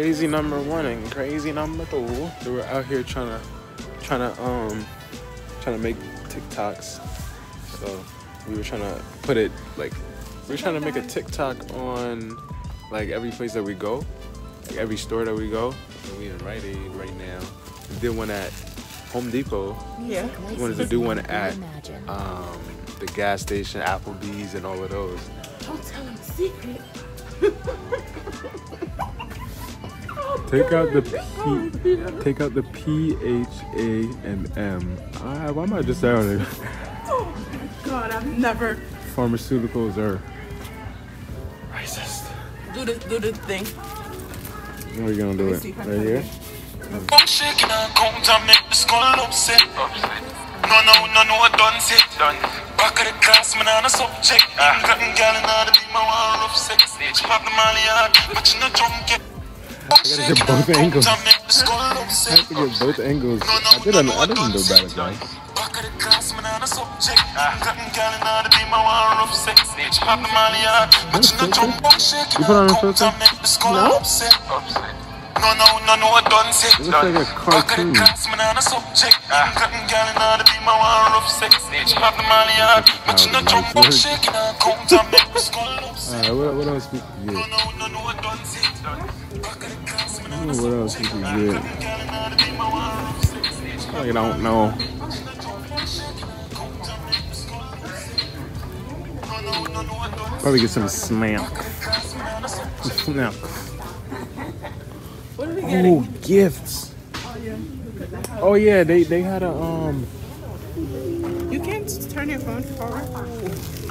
crazy number one and crazy number two. They were out here trying to, trying to, um, trying to make TikToks. So we were trying to put it like, we were trying to make a TikTok on like every place that we go, like every store that we go. And we in Rite Aid right now. We did one at Home Depot. Yeah. We wanted to do one at um, the gas station, Applebee's, and all of those. Don't tell him the secret. Take out the P, take out the P, H, A, and M. Ah, why am I just saying it? Oh my god, I've never Pharmaceuticals are racist. do the do the thing. How are you gonna do Let me it? I Right can here? I'm shaking and count and make the skull upset. No, no, no, no, I done set. Back of the class, man, on a subject. Ah. Cotton gal and all the be my one rough sex. She pop the molly hard, but you know drunk it. I gotta get both angles. Count and make the skull I have to get both angles. I did I didn't do bad at that. Back of the class, man, on a subject. Cotton gal and all the be my one rough sex. She pop the molly hard, but you know drunk it. Shaking You put on a filter? and make the skull upset. No, no, no, no, I done set. It looks like a cartoon. the class, man, on a subject. Cotton gal and all the be my one rough sex. She pop the molly hard, but you know drunk it. Shaking and count and make the skull upset. Alright, what, what else we the be my one rough sex. I don't know. Probably get some smack. Smack. What are we getting? Oh, gifts. Oh yeah, they they had a um. You can't turn your phone forward.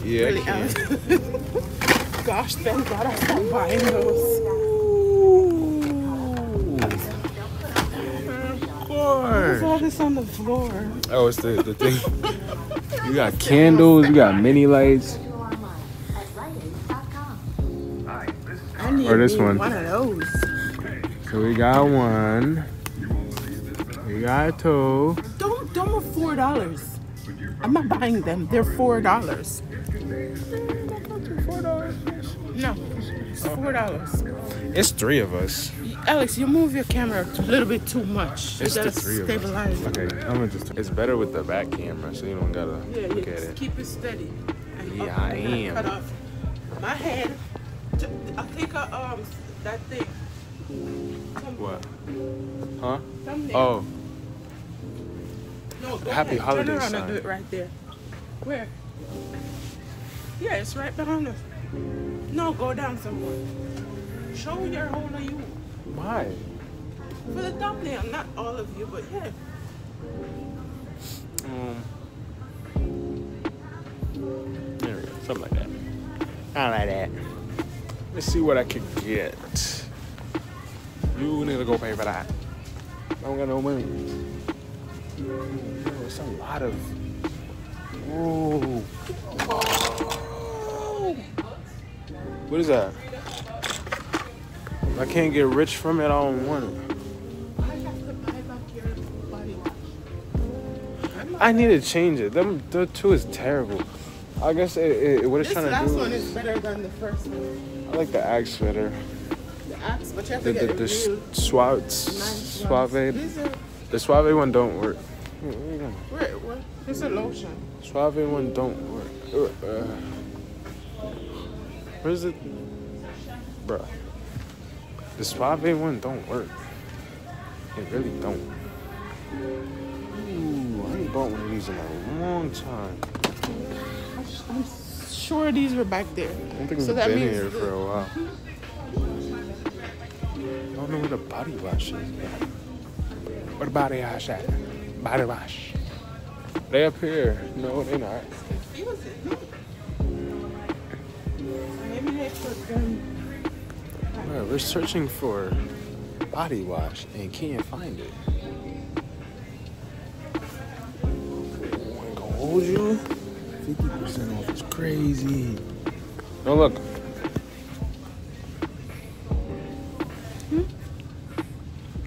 Yeah. Really? Gosh, thank God I stopped buying those. Course. All this on the floor. Oh, it's the the thing. You got candles. You got mini lights. Or this one. One of those. So we got one. We got two. Don't don't move four dollars. I'm not buying them. They're four dollars. Four dollars. No, it's four dollars. It's three of us. Alex, you move your camera a little bit too much. It's you the gotta of stabilize us. Okay, I'm gonna just. It's better with the back camera, so you don't gotta Yeah, look yeah, at just it. keep it steady. And Yeah, up I and then am. Cut off my head. T- I'll take a um that thing. Thumb- What? Huh? thumbnail. Oh, no, go Happy ahead. holiday Turn around sign. and do it right there. Where? Yeah, it's right behind us. No, go down somewhere. more. Show your whole of you. Why? For the thumbnail, not all of you, but yeah. Um. There we go, something like that. I like that. Let's see what I can get. You need to go pay for that. I don't got no money. Oh, it's a lot of. Whoa. What is that? If I can't get rich from it, I don't want it. I have to buy back your body wash. I need to change it. Them the two is terrible. I guess it, it, what it's This trying to do. This last one is- better than the first one. I like the Axe better. The axe, but you have The to the, get the it real suave suave are, the suave one don't work. where, what? It's a lotion. Suave one don't work. Uh, where's it, bruh? The suave one don't work. It really don't. Ooh, I ain't bought one of these in a long time. I'm sure these were back there. I don't think So we've been here for a while. I don't know where the body wash is. Where the body wash at? Body wash. They up here. No, they not. Maybe they put them. Well, we're searching for body wash and can't find it. Oh, I gonna hold you. Fifty percent off is crazy. No, look.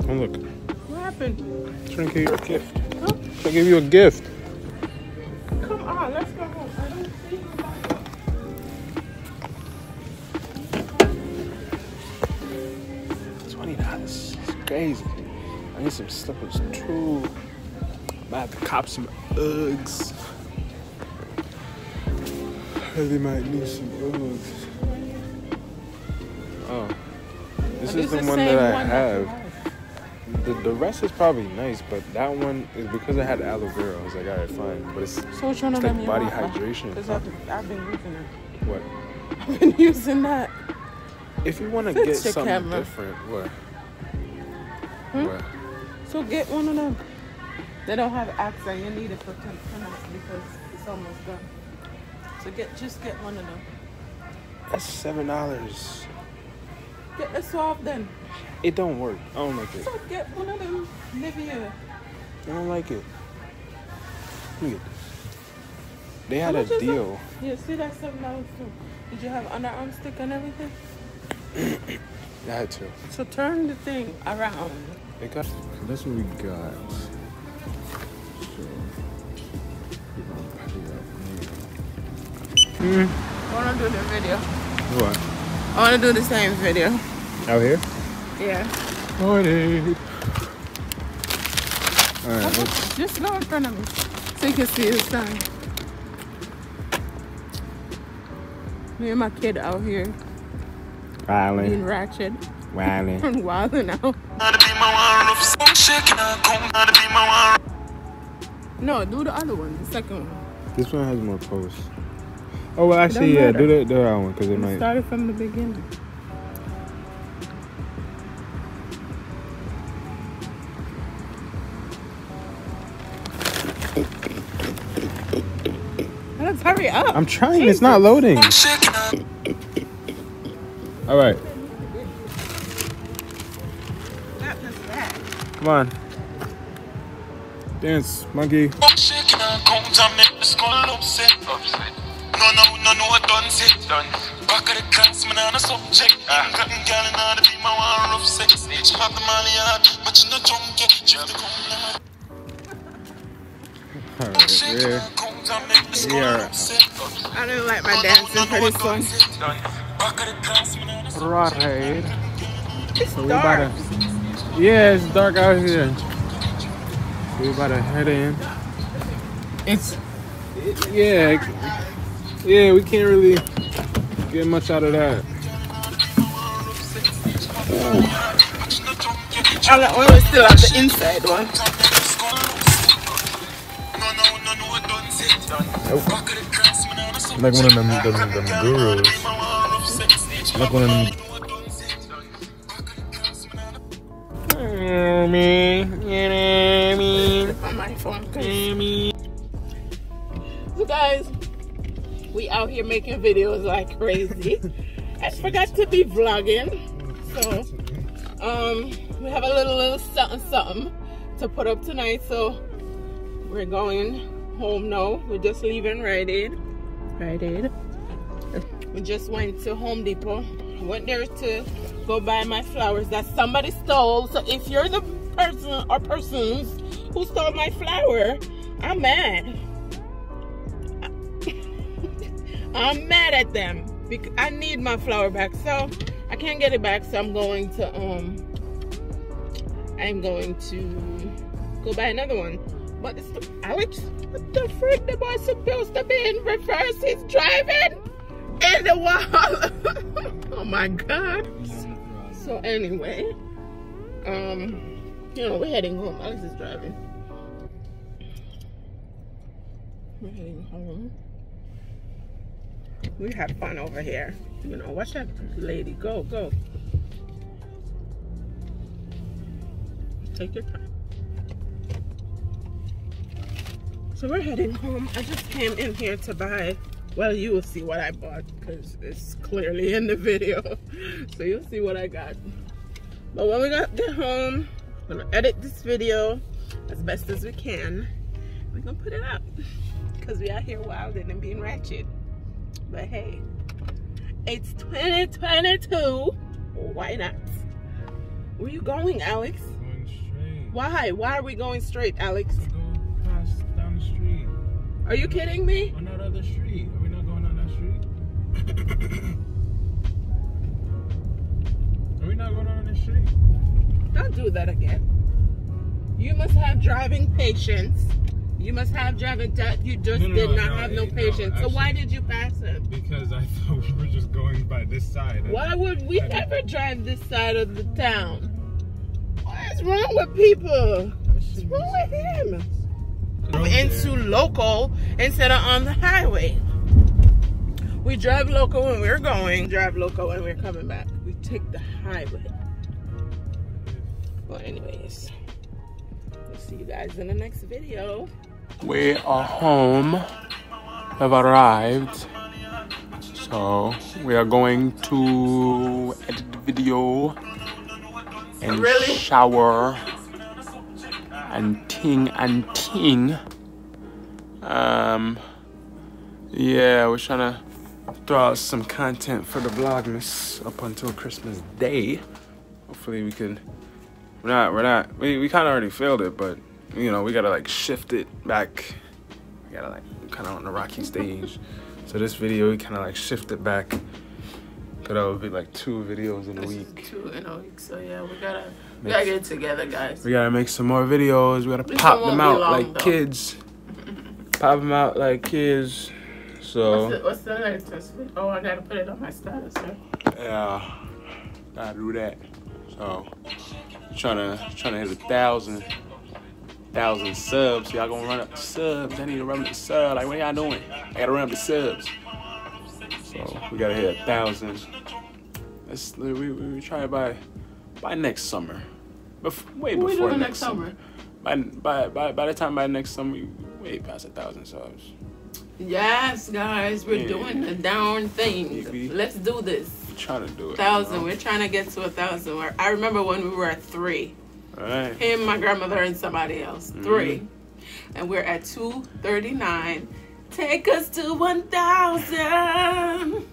Oh, look. What happened? I'm Trying to give you a gift. Trying to give you a gift. Come on, let's go home. Crazy. I need some slippers too. I have to cop some Uggs. I really might need some Uggs. Oh, this is the it's one same that I one have. you. The, the rest is probably nice, but that one is because I had aloe vera. I was like, alright, fine. But it's So which one It's of like them body want? hydration. Because I've, been- I've been using it. what? I've been using that. If you want to get something camera. different, what? Hmm? What? So get one of them. They don't have accent. You need it for 10 minutes because it's almost done. So get just get one of them. That's seven dollars. Get the soft then. It don't work. I don't like it. So get one of them. Nivea. I don't like it. Look at this. They had a much is it? deal. Yeah, see that seven dollars too. Did you have underarm stick and everything? I had to. So turn the thing around. They got. So that's what we got. So. Hmm. I wanna do the video. What? I wanna do the same video. Out here? Yeah. Morning. All right. let's- Just go in front of me so you can see the sign. Me and my kid out here being Wilding. ratchet Wilding. and wilding out. Gotta be my one rough song shaking and come. Gotta be my one. No, do the other one, the second one. This one has more posts. Oh well, actually, Don't yeah. Do the, do that one because it We might. started from the beginning. Let's hurry up. I'm trying. It's not loading. Song shaking and All right. Come on. Dance, monkey. Song shaking and come to make the skull upset. Upset. No, no, no, no, done set. Done. Back of the class, man, on a subject. Ah. Even gotten gal in order to be my one rough sex. She have the money hard, but she no junkie. She have the come now. All right. Shaking Yeah. and come to make the skull Yeah. upset. I don't like my dancing for this one. Back of the class, man, on a subject. Right. It's So we about dark. to. Yeah, it's dark out here. We about to head in. It's. Yeah. Yeah, we can't really get much out of that. I like when we still have the inside one. Like one of them, them, them gurus. Like one of them. Me, you know what I mean? On my phone. 'cause- Me. So guys, we out here making videos like crazy. I forgot to be vlogging. So um we have a little little something something to put up tonight. So we're going home now. We're just leaving Rite Aid. Rite Aid. We just went to Home Depot. Went there to go buy my flowers that somebody stole. So if you're the person or persons who stole my flower, I'm mad. I'm mad at them because I need my flower back. So I can't get it back. So I'm going to um I'm going to go buy another one. But it's the, Alex, what the frick? The boy's supposed to be in reverse. He's driving in the wall. oh my god. So anyway, um, you know, we're heading home. Alex is driving. We're heading home. We had fun over here. You know, watch that lady. Go, go. Take your time. So we're heading home. I just came in here to buy. Well, you will see what I bought because it's clearly in the video. So you'll see what I got. But when we got get home, I'm gonna edit this video as best as we can. We're gonna put it up because we out here wilding and being ratchet. But hey, it's 2022. Why not? Where you going, Alex? Going straight. Why? Why are we going straight, Alex? Go past down the street. Are you kidding me? On that other street. Are we not going on that street? Are we not going on that street? Don't do that again. You must have driving patience. You must have driving you just No, no, did no, not no, have eh, no it- no, patience. so why did you pass him? Because I thought we were just going by this side. Why would we ever drive this side of the town? What is wrong with people? What's wrong with him? Drove Into there. local instead of on the highway. We drive local when we're going, drive local when we're coming back. We take the highway. Well, anyways, we'll see you guys in the next video. We are home. Have arrived. So we are going to edit the video and Really? shower and ting and ting. Um, yeah, we're trying to throw out some content for the vlogmas up until Christmas Day. Hopefully we can. We're not. We're not. We we kind of already failed it, but you know we gotta like shift it back. We gotta like kind of on the rocky stage. So this video we kind of like shift it back. But that would be like two videos in a week. Two in a week, so yeah, we gotta we gotta get it together, guys. We gotta make some more videos. We gotta This pop them out long, like though. kids. pop them out like kids. So What's the, what's the latest? Oh, I gotta put it on my status. Yeah, gotta do that. So trying to trying to hit a thousand, thousand subs. Y'all gonna run up the subs. I need to run up the sub. Like what y'all doing? I gotta run up the subs. So we gotta hit a thousand. Let's we we, we try it by by next summer. Bef- way What before next next summer. summer? By, by by by the time by next summer, we way past a thousand subs. Yes, guys, we're Yeah. doing the darn thing. Let's do this. We trying to do it. Thousand. You know? We're trying to get to a thousand. We're- I remember when we were at three. All right. Him, my grandmother, and somebody else. Mm-hmm. 3 And we're at two thirty nine. Take us to one thousand.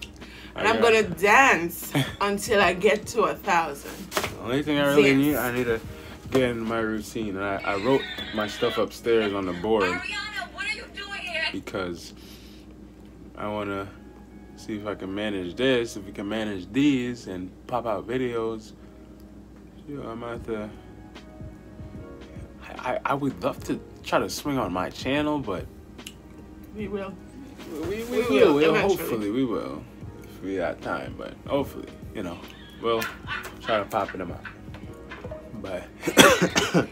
And I'm gonna dance until I get to a thousand. The only thing I really Dance. need, I need to get in my routine. And I, I wrote my stuff upstairs on the board Ariana, what are you doing here? because I want to see if I can manage this, if we can manage these and pop out videos. You know, I'm at the. I, I, would love to try to swing on my channel, but We will. we, we, We will. will, hopefully, we will. If we got time, but hopefully, you know, we'll try to pop them out. But,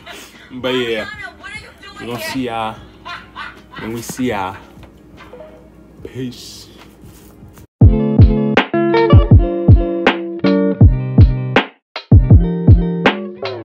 but yeah, Ariana, what are you we're gonna see y'all when we see y'all. Peace.